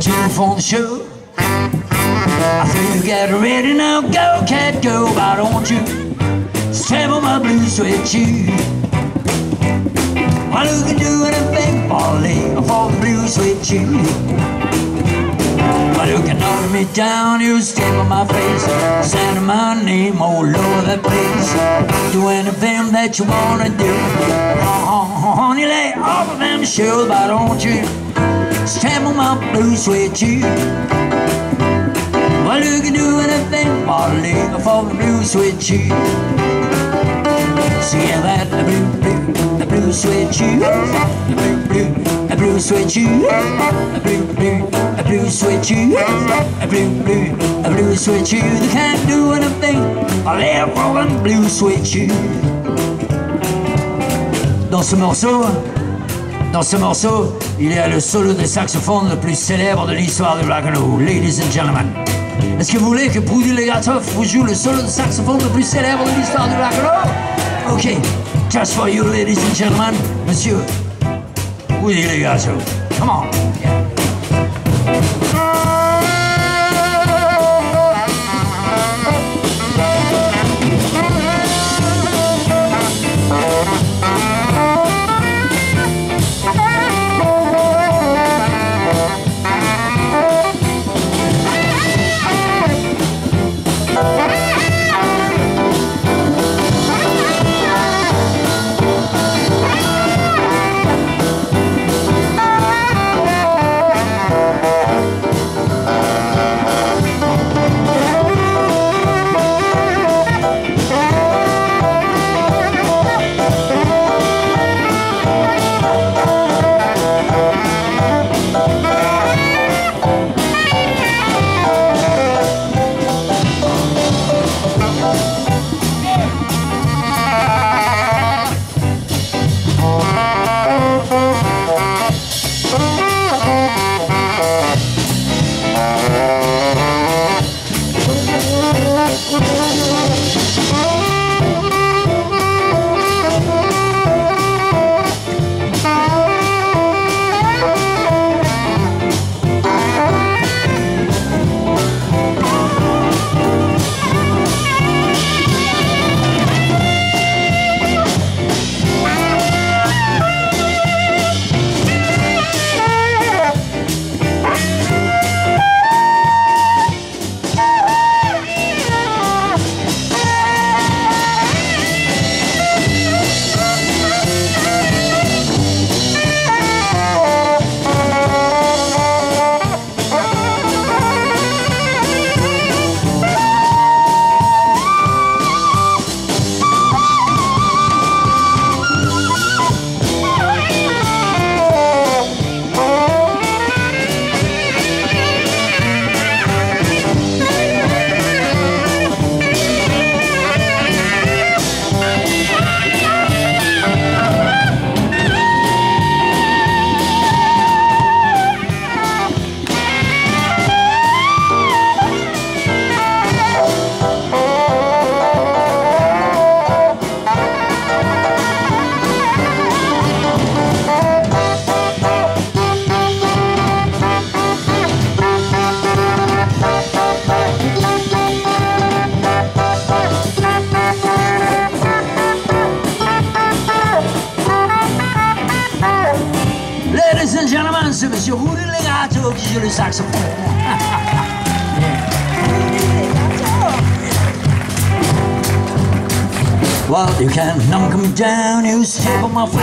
tune for the show. I feel you get ready now, go cat go. Why don't want you step on my blue suede shoe? Well, you can do anything the for the blue suede shoe. Well, you can knock me down, you step on my face, send my name all over the place. Do anything that you wanna do. Honey, lay off of them shoes, why don't you step on my blue suede shoe? Well, you can do anything, Molly, for the blue suede shoe. See that the blue, blue, the blue suede shoe, the blue, blue, the blue suede shoe, the blue, blue, the blue suede shoe, the blue, blue, the blue suede shoe. They can't do anything, Molly, for the blue suede shoe. Dans ce morceau, dans ce morceau, il y a le solo de saxophone le plus célèbre de l'histoire du rock and roll, ladies and gentlemen. Est-ce que vous voulez que Proudy Legatov vous joue le solo de saxophone le plus célèbre de l'histoire du rock and roll? Ok, just for you, ladies and gentlemen, Monsieur Proudy Legatov. Come on. Rudy Legato qui joue saxophone. Well, you can knock 'em down, you step on my face.